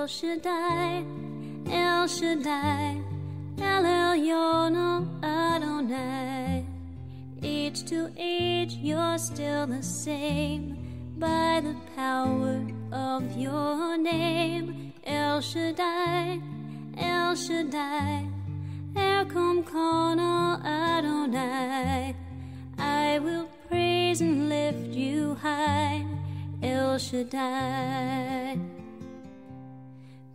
El Shaddai, El Shaddai, El Elyon Adonai. Age to age, you're still the same by the power of your name. El Shaddai, El Shaddai, Erkamka na Adonai. I will praise and lift you high, El Shaddai.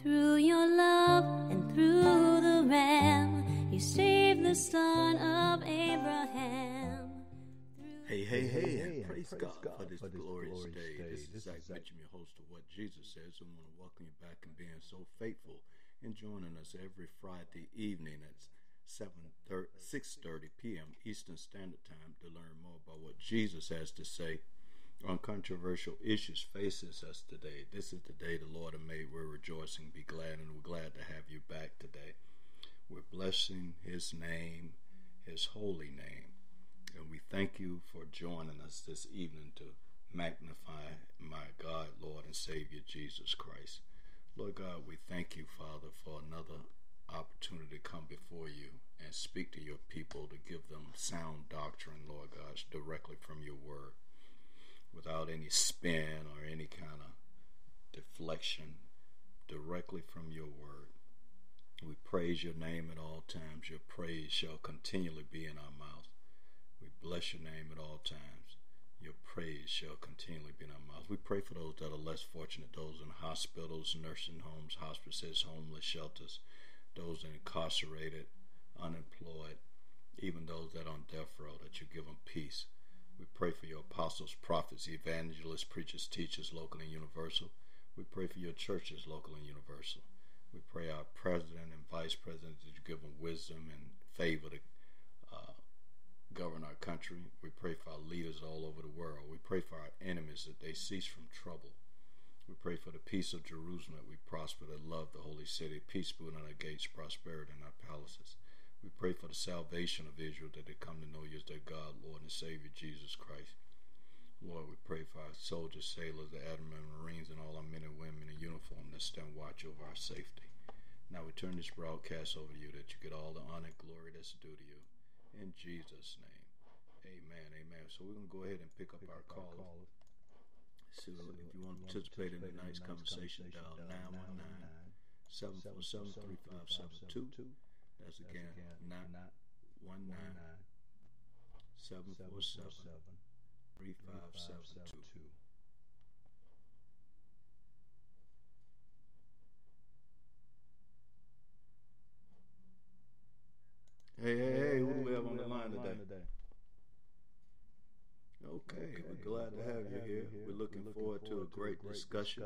Through your love and through the Ram, you saved the son of Abraham. Hey, hey, hey, hey, and and praise, praise God, God for this for this glorious, glorious day. day. This is This Zach is Zach. Mitchum, your host of What Jesus Says. I want to welcome you back and being so faithful and joining us every Friday evening at 6.30 p.m. Eastern Standard Time to learn more about what Jesus has to say on controversial issues faces us today. This is the day the Lord has made. We're rejoicing, be glad, and we're glad to have you back today. We're blessing his name, his holy name. And we thank you for joining us this evening to magnify my God, Lord, and Savior Jesus Christ. Lord God, we thank you, Father, for another opportunity to come before you and speak to your people to give them sound doctrine, Lord God, directly from your word, without any spin or any kind of deflection, directly from your word. We praise your name at all times. Your praise shall continually be in our mouth. We bless your name at all times. Your praise shall continually be in our mouth. We pray for those that are less fortunate, those in hospitals, nursing homes, hospices, homeless shelters, those incarcerated, unemployed, even those that are on death row, that you give them peace. We pray for your apostles, prophets, evangelists, preachers, teachers, local and universal. We pray for your churches, local and universal. We pray our president and vice president that you give them wisdom and favor to uh, govern our country. We pray for our leaders all over the world. We pray for our enemies that they cease from trouble. We pray for the peace of Jerusalem that we prosper, that love the holy city, peace be in our gates, prosperity in our palaces. We pray for the salvation of Israel that they come to know you as their God, Lord and Savior Jesus Christ. Lord, we pray for our soldiers, sailors, the admiral, marines, and all our men and women in uniform that stand watch over our safety. Now we turn this broadcast over to you that you get all the honor and glory that's due to you. In Jesus' name. Amen. Amen. So we're going to go ahead and pick up our call. So if you want to participate in tonight's conversation, dial 919 747 3572. That's again 919 747 3572. Hey, hey, hey, who do we have on the line today? Okay, we're glad to have you here. We're looking forward to a great discussion,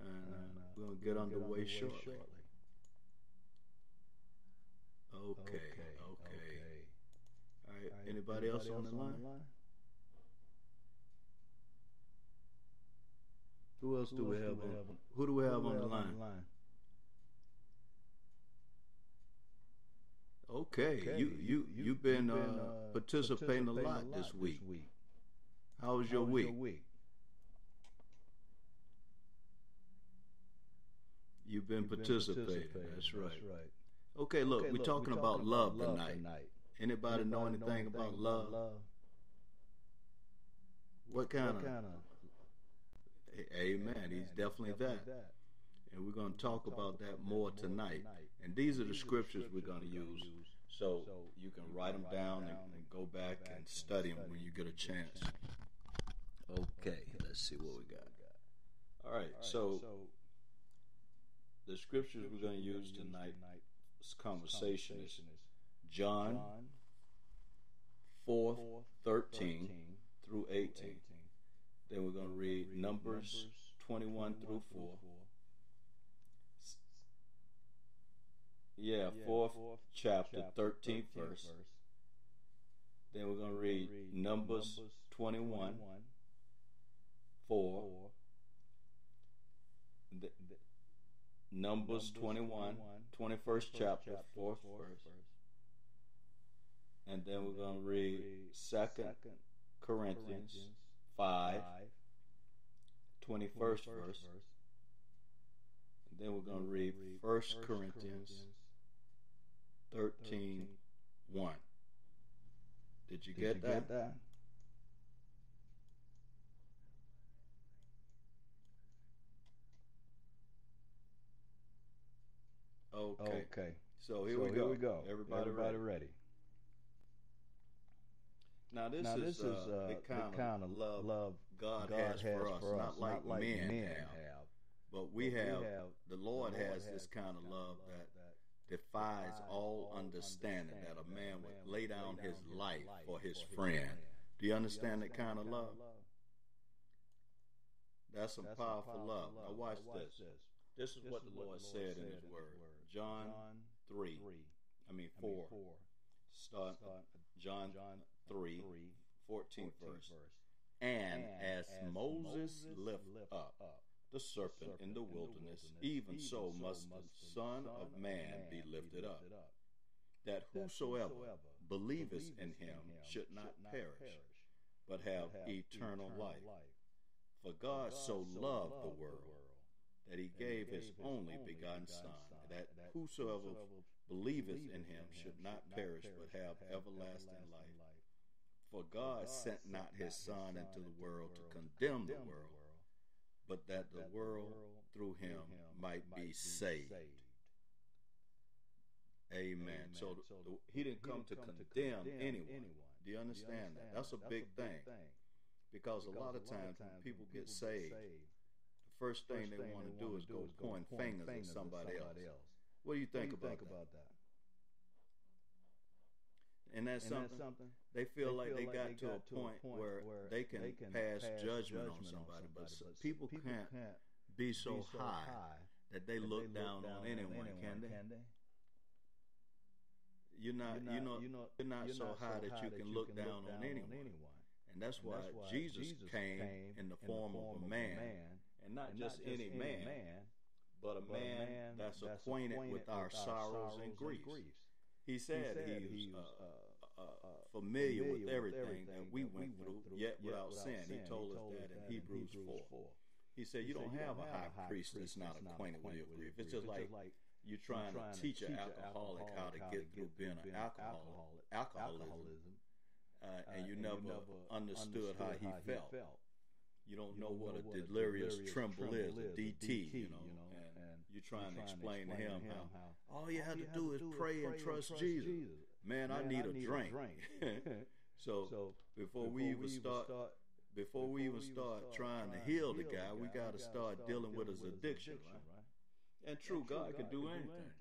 and uh, we're going to get underway shortly. Okay, okay. All right, anybody else on the line? Who else do we have on? Who do we have on the line? Okay, you you you've been uh, participating a lot this week. How was your week? You've been participating. That's right. Okay, look, we're talking about love tonight. Anybody know anything about love? What kind of? Amen. He's definitely that. And we're going to talk about that more tonight. And these are the scriptures we're going to use. So you can write them down and, and go back and study them when you get a chance. Okay, let's see what we got. All right, so the scriptures we're going to use tonight, this conversation is John 4 13 through 18. Then we're going to read Numbers 21 through 4. Yeah, fourth chapter, 13th verse. Then we're going to read Numbers 21 4. The, the, Numbers 21, 21st chapter, 4th verse. And then we're going to read 2nd Corinthians 5, 21st verse. then we're going to read 1 Corinthians 13 1. Did you get that? Okay. So here, so we, here go. we go. Everybody, ready? ready. Now this now is, this is uh, uh, the kind, kind of love, love God, God has, for us, not like, men, men have. have. But we But have, have- the Lord, the Lord has this kind of love that defies defies all understanding that a man would lay down his life for his friend. Do you understand that kind of love? That's some That's powerful love. Now watch this. This is This what is the Lord said in His Word. John John 3, 3, I mean I mean 4, 4, start start John John 3, 3, 14th 14th verse. verse. And, as, as Moses lift lift up the serpent in the wilderness, even so must the Son of Man be lifted up, that whosoever believeth in him should not perish, but have eternal life. For God so loved the world that he gave his only begotten Son, that whosoever believeth in him should not perish, but have everlasting life. For God sent not his Son into the world to condemn the world, but that the world through him might be saved. Amen. So the, the, he didn't come to condemn anyone. Do you understand that? That's a big thing. Because a lot of times when people get saved, first thing they want to do is go point fingers at somebody else. What do you think about that? And that's And that's something something they feel they like feel they like got they to a to a point point where where they can they can pass pass judgment on judgment on somebody, but somebody, so- but people people can't can't be so be so high high that they that look down on anyone, can they? You're not, You're know, not- you're not- you're not you're so not high that you can look down on anyone. And that's And that's why Jesus came in the form of a man, and not and just any man, but a but man that's acquainted with our sorrows and griefs. He said he was uh, uh, familiar with everything that we went through, yet without sin. He told us that in Hebrews 4. He said, You don't have a high priest that's not acquainted with your grief. It's just like you're trying to teach an alcoholic how to get through being an alcoholic, alcoholism, uh, and you never understood how he felt. You don't know what a delirious tremble is, a DT, you know, and you're trying to explain to him how all you have to do is pray and trust Jesus. Man, I need a drink. So before we even start, before we even start trying to heal the guy, we got to start dealing with his addiction, right? And true, God can do anything.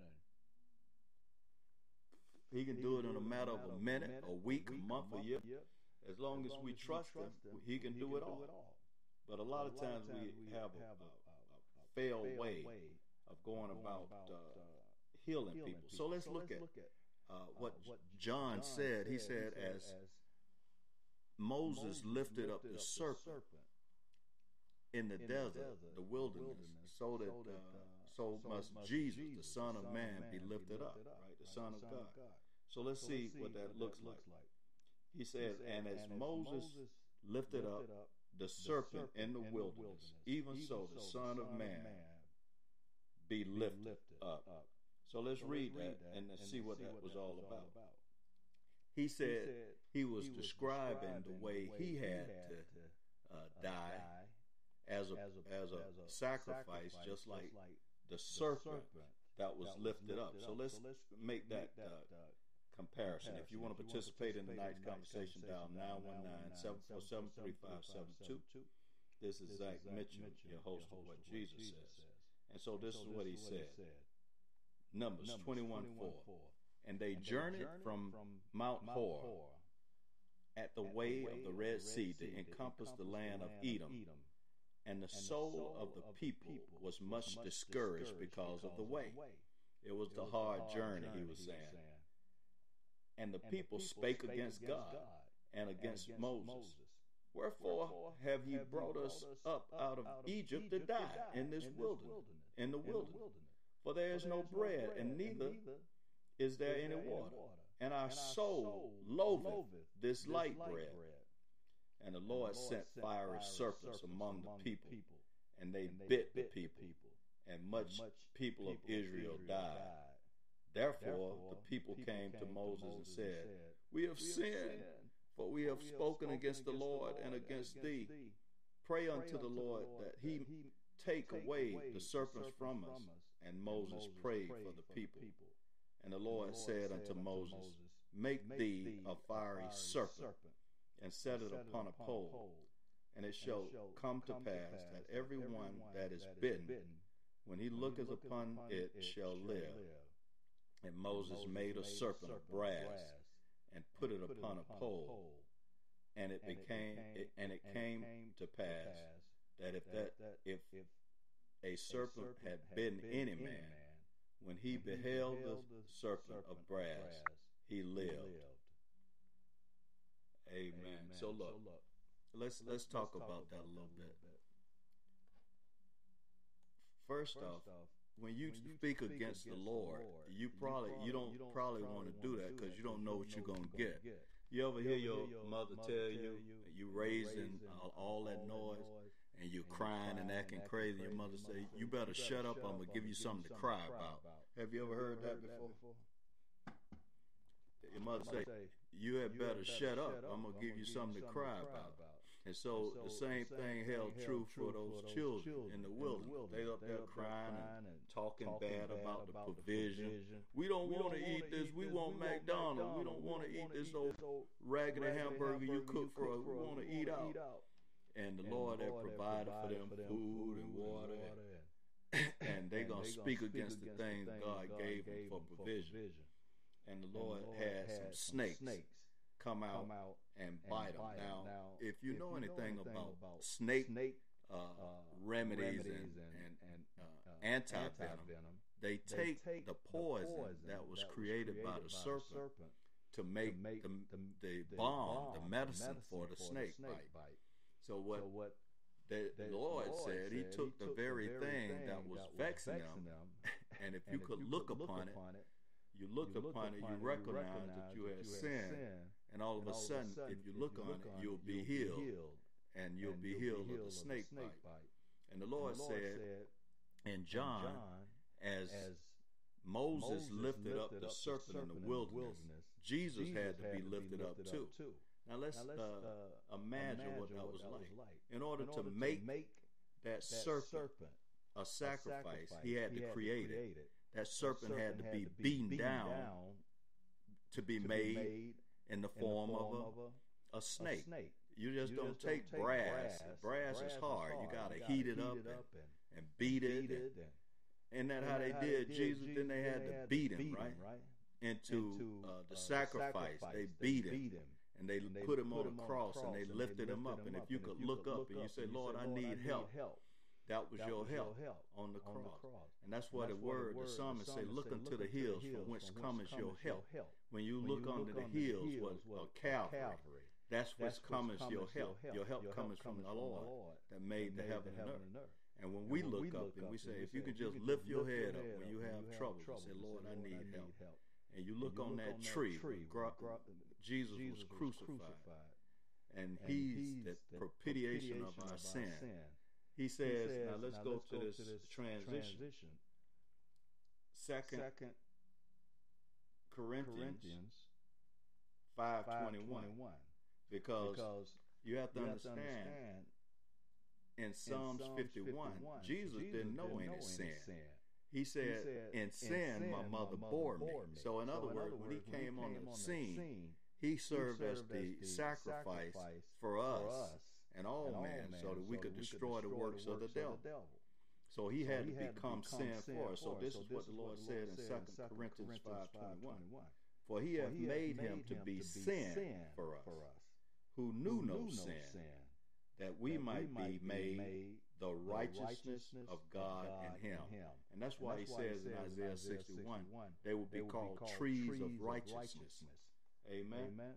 He can do it in a matter of a minute, a week, a month, a year. As long as we trust Him, He can do it all. But a lot of times we have a, a, a failed way of going about uh, healing people. So let's look at uh, what John said. He said, as Moses lifted up the serpent in the desert, the wilderness, so that uh, so must Jesus, the Son of Man, be lifted up, right? The Son of God. So let's see what that looks like. He says, and as Moses lifted up the serpent in the wilderness, even so the Son of Man be lifted up. So let's read that and let's see what that was all about. He said he was describing the way he had to uh, die as a as a sacrifice, just like the serpent that was lifted up. So let's make that uh, comparison. If you want to participate in tonight's conversation, dial 919-747-3572. This is Zach Mitchell, your host of What Jesus Says. And so this is what he said. Numbers 21 4. And they journeyed from Mount Hor at the way of the Red Sea to encompass the land of Edom. And the soul of the people was much discouraged because of the way. It was the hard journey, he was saying. And the people spake against God and against Moses. Wherefore have ye brought us up out of Egypt to die in this wilderness, in the wilderness? For there is no bread, and neither is there any water. And our soul loatheth this light bread. And the Lord sent fiery serpents among the people, and they bit the people, and much people of Israel died. Therefore, the people came to Moses and said, We have sinned, for we have spoken against the Lord and against thee. Pray unto the Lord that he take away the serpents from us. And Moses prayed for the people. And the Lord said unto Moses, Make thee a fiery serpent, and set it upon a pole. And it shall come to pass that every one that is bitten, when he looketh upon it, shall live. And Moses made a serpent of brass and put it upon a pole. And it became and it came to pass that if that if a serpent had bitten any man, when he beheld the serpent of brass, he lived. Amen. So look, look let's let's talk about that a little bit. First off, when you speak against the Lord, you probably you don't probably want to do that because you don't know what you're gonna get. You ever hear your mother tell you you raising all that noise and you're crying and acting crazy? Your mother say, "You better shut up. I'm gonna give you something to cry about." Have you ever heard that before? Your mother say, "You had better shut up. I'm gonna give you something to cry about." And so, the same thing held true for those children in the wilderness. They up there crying and talking bad about the provision. We don't want to eat this. We want McDonald's. We don't want to eat this old raggedy hamburger you cook for us. We want to eat out. And the Lord had provided for them food and water. And they're going to speak against the things God gave them for provision. And the Lord had some snakes come out, come out and, bite, them. Now, now, if you, if know, anything know anything about, about snake, snake uh, uh, remedies, remedies, and, and, and uh, uh anti venom, they take, they take the, poison the poison that was, that created, created by the serpent, serpent to make, to make the, the, the, balm, the medicine, medicine for the snake, snake bite. bite. So what, so what the, the Lord, Lord said, said, He took, the, very thing, thing that was vexing them, them and if you could look upon it, you look, you upon, it, you recognize, that you had sinned, and all of a sudden, if you look on it, you'll be healed, and you'll be healed of the snake bite. And the Lord said in John, as Moses lifted up the serpent in the wilderness, Jesus had to be lifted up too. Now let's, now let's uh, uh, imagine, imagine, what that was, what like. like. In order, In order to, make to make that, that serpent, serpent, a sacrifice, sacrifice he, had he had, create, to create it. That serpent, serpent had, to to be beaten, down, to be, to be made in the form, in the form of, a, of a, a, snake. a, snake. You just, you don't, just take don't take brass. Brass, brass, brass is hard. hard. You got to heat it up, and, and, and beat it. And, and, and that how they did Jesus? Then they had to beat him, right? Into uh, the uh, sacrifice. They beat him and they, and they put him on a cross, and they lifted him up. And if you could look up and you say, Lord, I need help, that was your help on the cross. And that's why the word, the psalmist say, look unto the hills from whence cometh your help. When you look unto the hills, what Calvary, that's what's cometh your help. Your help comes from the Lord that made the heaven and earth. And when we look up and we say, if you could just lift your head up when you have trouble, and say, Lord, I need help and you look, and on, look that on, that tree, tree gra- gra- Jesus, was crucified. And, and he's, the propitiation, propitiation of, our, of our sin. He says, he says, now let's, now go, let's to go, to this transition. transition. Second, Second Corinthians, Corinthians 5.21. Because, because you have to, you understand, have to understand in Psalms, in Psalms 51, 51 Jesus, Jesus, didn't know, didn't any, know sin. sin. He said, he said in, sin, in sin, my mother, my mother bore, me. me. So, in so other words, when he came, when he came on the scene, scene he, served he served as the, the sacrifice, sacrifice for us and all, and all men, so that we could destroy, the works of the devil. So he, so had, he to had become, to become sin, sin for us. So this so is what the Lord said in 2 Corinthians 5.21. For he hath made him to be sin for us, who knew no sin, that we might be made the righteousness, of God, God in, him. him. And that's why and that's he why says in Isaiah 61, 61 they will be, they will called, be called trees, trees of righteousness. righteousness. Amen. Amen.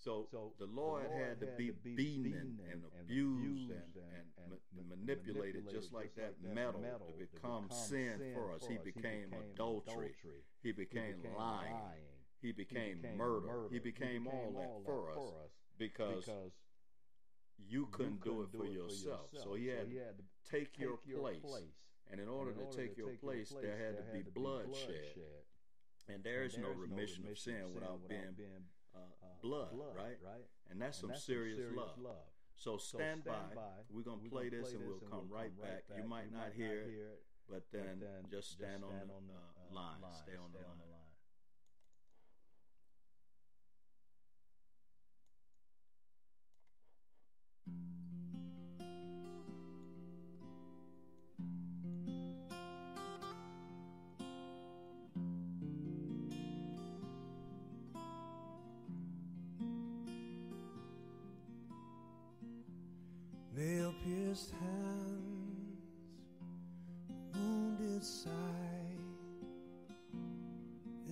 So, so, the Lord, the Lord had, to had to be beaten, beaten and, and, abused and, and, and ma- manipulated, just like that metal, metal to become, become sin, sin for us. He became, he became adultery. adultery. He became, he became lying. lying. He became, he became murder. murder. He became, all, all that for us, us because, because you couldn't, you couldn't do, it, do for, it yourself. for yourself. So he had, so had to take, take your, place. place. And in order, to, take your place, there had to be bloodshed. And there is no remission of sin without being uh, blood, right? Right. And that's some serious love. So stand by. We're going to play this and we'll come right back. You might not hear it, but then just stand on the line. Stay on the line. nail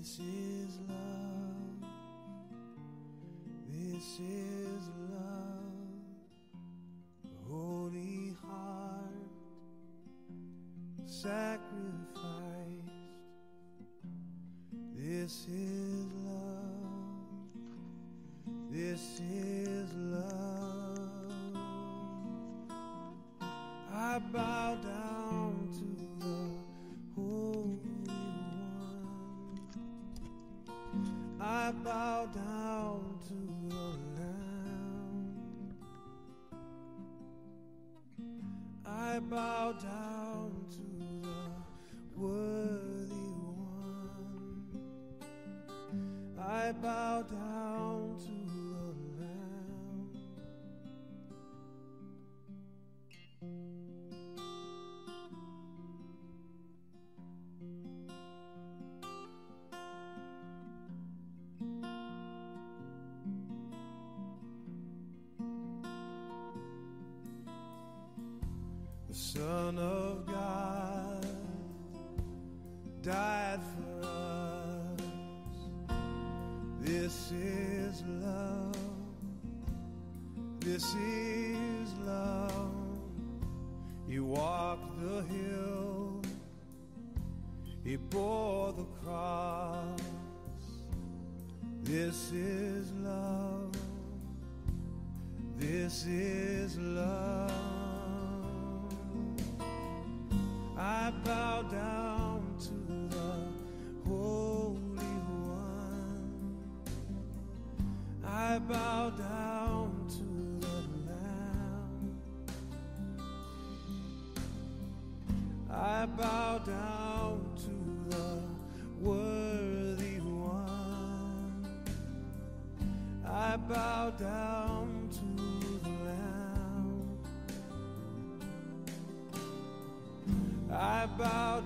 This is love. This is love. Holy heart sacrificed. This is love. This is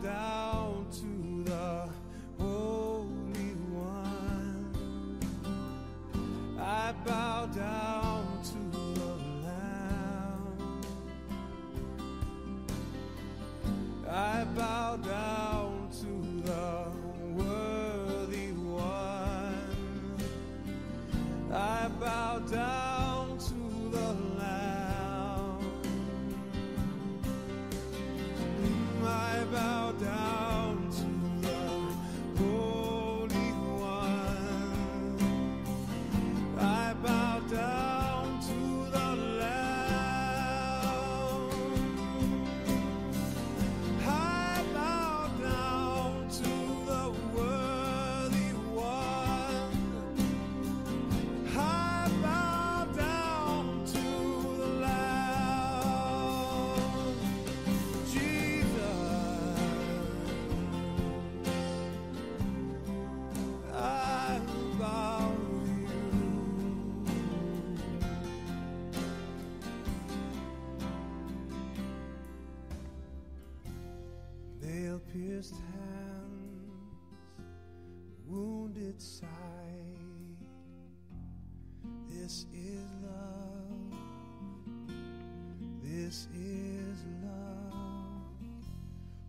down wounded side. This is love. This is love.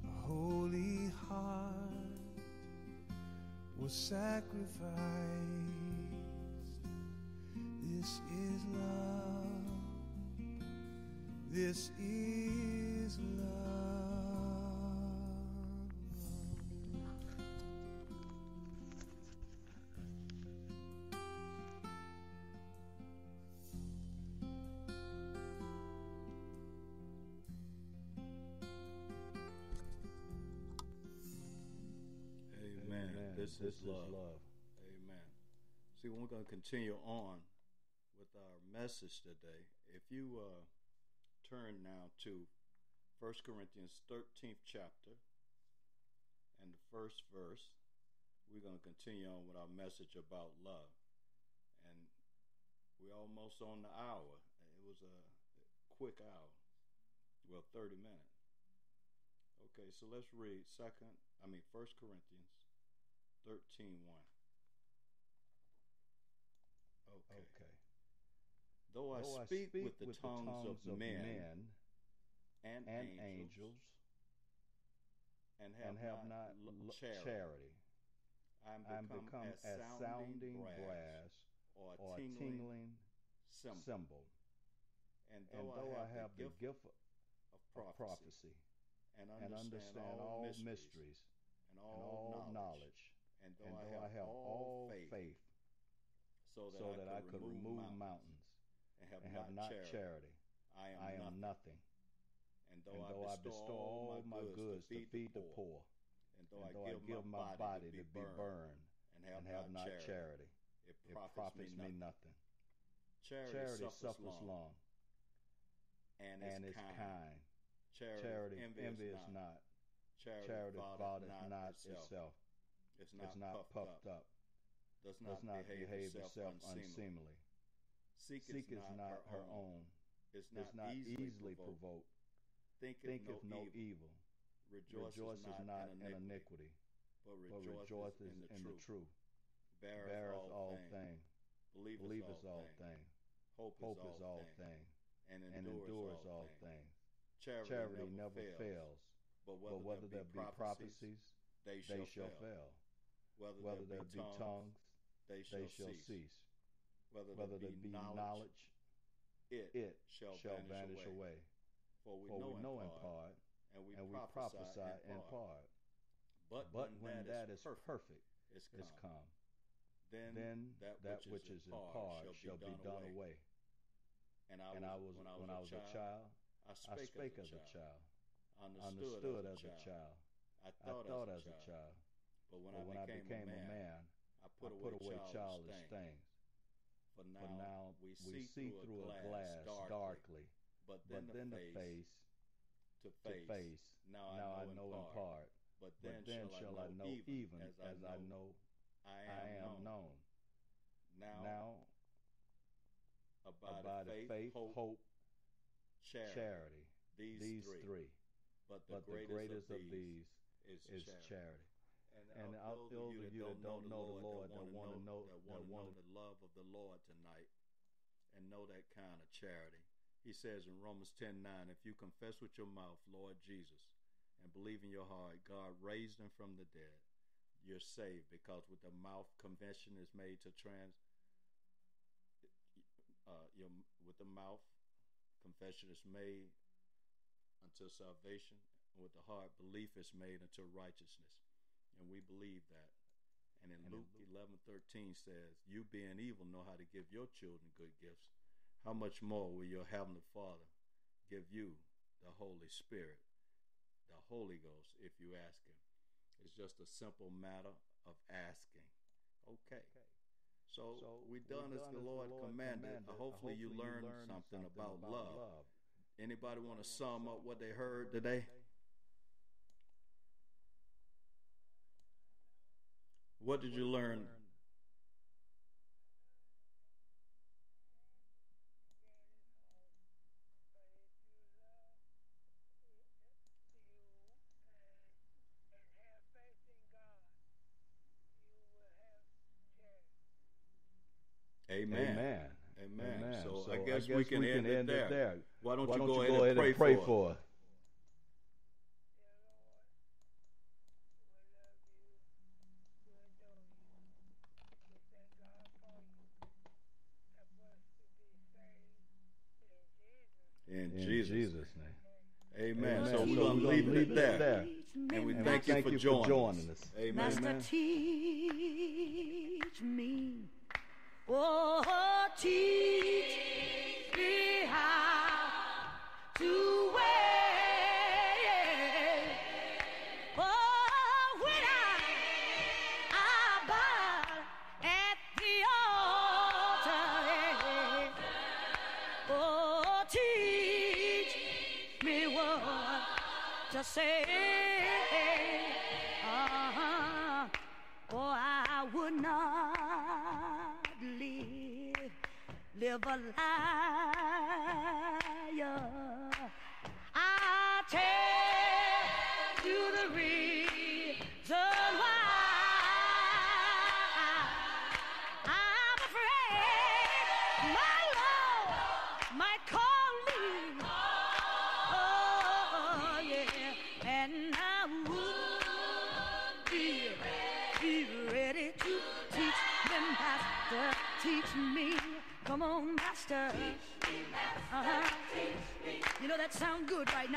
A holy heart was sacrificed. This is love. This is love. This, this is love. Amen. See, we're going to continue on with our message today. If you uh, turn now to 1 Corinthians 13th chapter and the first verse, we're going to continue on with our message about love. And we're almost on the hour. It was a quick hour. Well, 30 minutes. Okay, so let's read second, I mean First Corinthians 13 1. Okay. Okay. Though I, Though I speak, speak with the with the tongues, tongues of, of men, and, and angels, angels and have, and have not l- charity, charity, I'm I am become, become as as sounding, brass, brass or a or tingling, tingling cymbal. cymbal. And And though, though I have, the gift, gift of of prophecy, prophecy and and understand all mysteries and and all, all knowledge, knowledge, and though, I, have I have all faith, faith, so that, so I, that I could remove mountains and have, and not, have not charity, charity, I am, I am nothing. nothing. And though, And I, though I bestow all my goods, to feed the poor, and though, and though I give, my body to be burned and have, have not, charity, charity, it it profits, profits me me nothing. Charity, Charity suffers, long, long and is and is kind. kind. Charity, Charity envious not. not. Charity, Charity fathers not, not itself. itself. It's not, It's not puffed, puffed up. Does not, Does not behave, behave itself, itself unseemly. Seeketh Seeketh not, not her, own. Is not, Is not easily, easily provoked. provoked. Thinketh, Thinketh no, no evil. evil. Rejoices, Rejoices not, not in in iniquity, iniquity. but But rejoices, rejoices in, the, in the truth. Beareth, Beareth all, things. Believeth, Believeth all things. Hope, Hope is all, things. things. And And endures, endures all, things. things. Charity, Charity never, never fails. fails. But whether, But whether there be prophecies, they shall, they shall fail. fail. Whether, Whether there be tongues, tongues, they shall, they shall cease. cease. Whether, Whether there be knowledge, it, it shall, shall vanish, vanish away. away. For we For know, we know in part, and we, and we prophesy, prophesy in part. part. But, But when, when that is perfect, perfect, is is come, come, then, then that, which, is, in part shall be done away. And I And I was when I was, when I was a child, I spake, I spake as, a child, understood, understood as, a child, I I thought, thought as, as a child. But when, But when I I became, became a man, I I put, put away, childish, childish things. things. For now, For now we we see, through, a glass, darkly, darkly, but then, but the, face, face to to face. Now, Now I I know, know in part, part, but then, but then shall I know, even as, as I I know know I I am, am known. Now, Now abide, abideth faith, hope, hope, charity. charity. These, These three. three. But the But the greatest, greatest of these is, is charity. charity. And, And out those of you that don't know the Lord, that want to know, that want to know the love of the Lord tonight, and know that kind of charity. He says in Romans ten nine, if you confess with your mouth, Lord Jesus, and believe in your heart, God raised him from the dead, you're saved. Because with the mouth confession is made to trans. Uh, your with the mouth confession is made unto salvation, and with the heart belief is made unto righteousness. And we believe that. And in And in Luke eleven thirteen says, You being evil know how to give your children good gifts. How much more will your heavenly Father give you the Holy Spirit, the Holy Ghost, if you ask him? It's just a simple matter of asking. Okay. So, So we done as the Lord, commanded. Uh, hopefully, you learned something, about, love. Anybody want to sum up what they heard today? What did you learn? Amen. Amen. Amen. So, I guess, we can, end, it there. it. Why don't you go, ahead, and pray, and pray for, us? for us? In, In Jesus. Jesus' name. Amen. Amen. So we're So going to we're leave it at that. And we And thank, you, for, joining us. Amen. Master, Amen. teach me. Oh, teach me how to uh-huh, or I would not live, live a liar.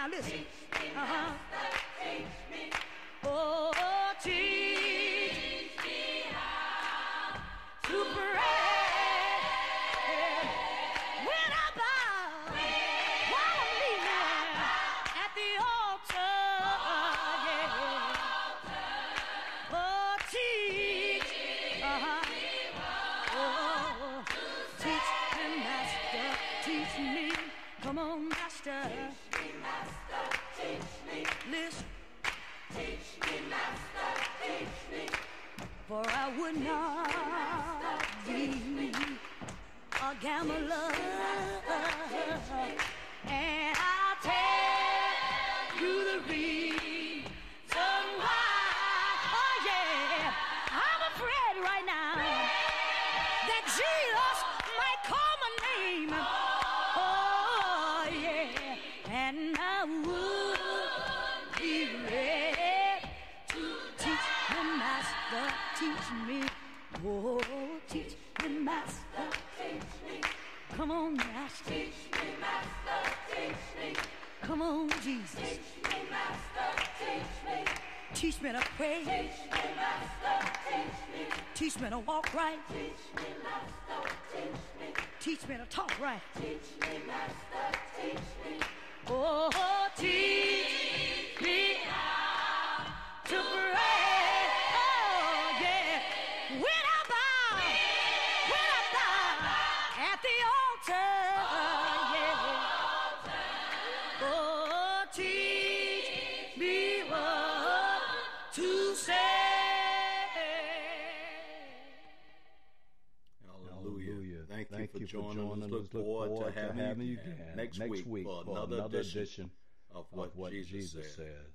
Now. Listen. Uh-huh. Teach kneel at the altar. Oh, teach me how to pray. When would not be a gambler. And I'll Jesus. Teach me Master, teach me. Teach me to pray. Teach me Master, teach me. Teach me to walk right. Teach me Master, teach me. Teach me to talk right. Teach me, Master, teach me. Oh, teach you for joining, us. Look forward, to having, you again next, week, for another, edition, of what, Jesus, said. said.